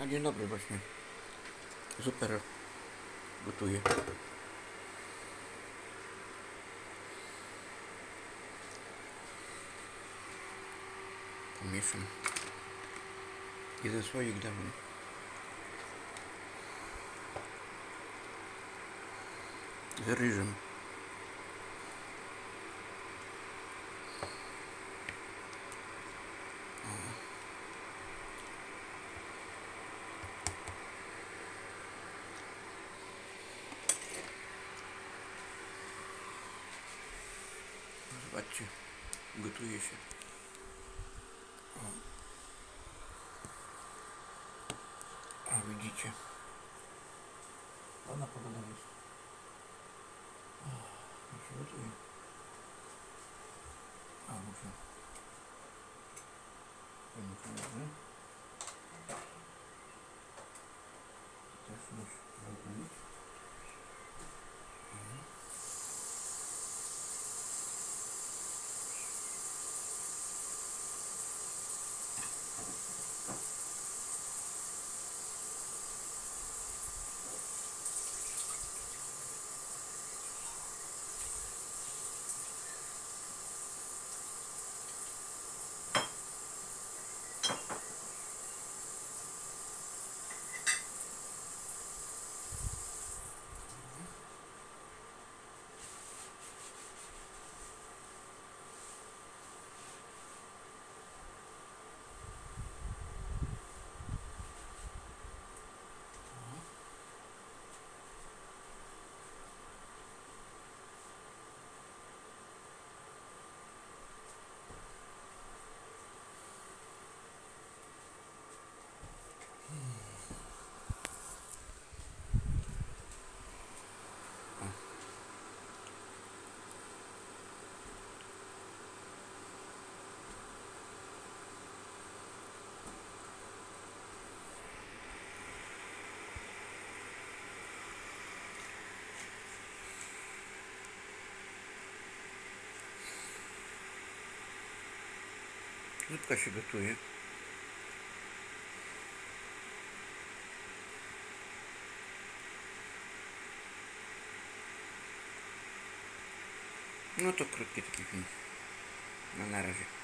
A dzień dobry właśnie. Super gotuję. Pomieszam. Jeden słoik dam. Z ryżem. патчі готує ще. А, а, Видите. Ладно, поговорим. А, ничего ты. А, можно. Понятно, да? Швидко ще готує. Ну то крутки такі на наразі.